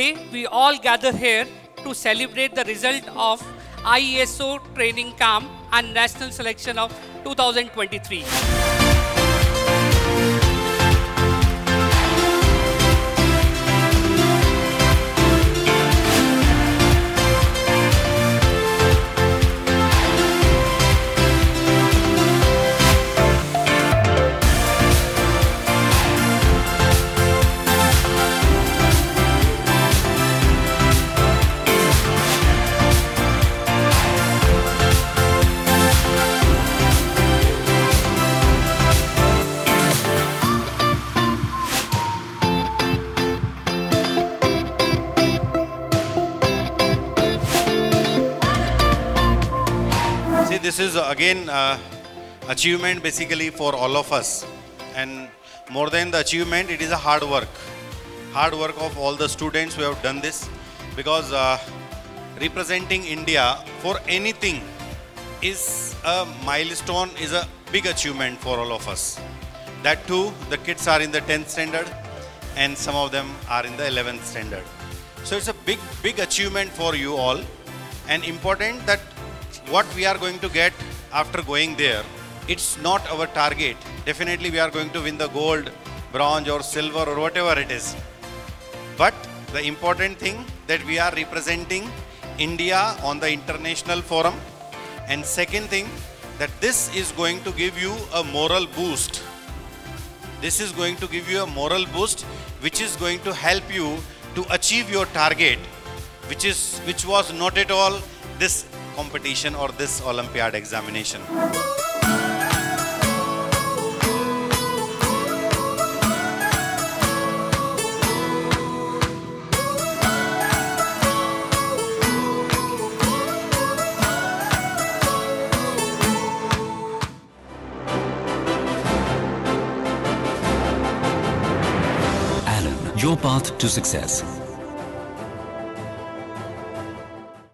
Today, we all gather here to celebrate the result of IESO training camp and national selection of 2023. This is uh, again uh, achievement basically for all of us, and more than the achievement, it is a hard work, hard work of all the students who have done this, because uh, representing India for anything is a milestone, is a big achievement for all of us. That too, the kids are in the 10th standard, and some of them are in the 11th standard. So it's a big, big achievement for you all, and important that what we are going to get after going there, it's not our target. Definitely, we are going to win the gold, bronze, or silver, or whatever it is. But the important thing that we are representing India on the international forum, and second thing that this is going to give you a moral boost. This is going to give you a moral boost, which is going to help you to achieve your target, which is which was not at all this competition or this Olympiad examination. Your path to success.